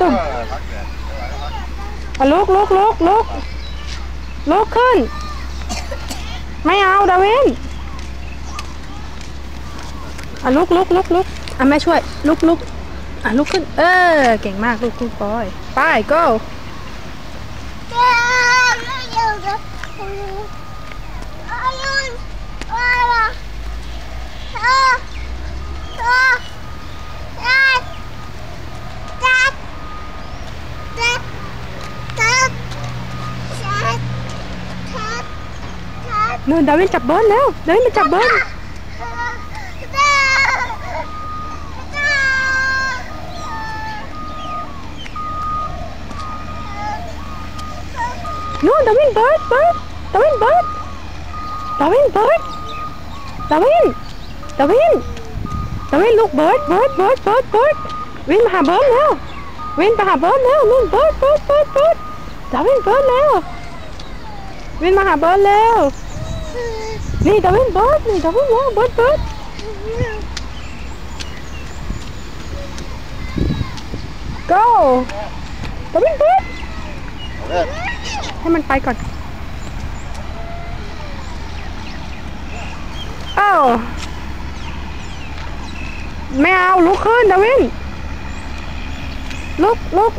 ตุ่มลุกลุกลุกลุกลุกขึ้น ไม่เอาดาวินอะลุกลุกลุกลุกอะแม่ช่วย ลุกลุกอะลุกขึ้น เออ เก่งมากลุกลุกปอยไป go เไม่กั นู่นดาวินจับ bird แล้วดาวินมาจับ bird นู่นดาวิน bird bird ดาวิน bird ดาวิน bird ดาวินดาวินดาวินลูก bird bird bird bird bird วินมาหา bird แล้ววินไปหา bird แล้วนู่น bird bird bird birdดาวินเบิร์ดแล้ววินมาหาเบิร์ดแล้ว นี่ดาวินเบิร์ดนี่ดาวินว้าวเบิร์ดเบิร์ด go ดาวินเบิร์ดให้มันไปก่อนเอ้าไม่เอาลุกขึ้นดาวินลุกลุก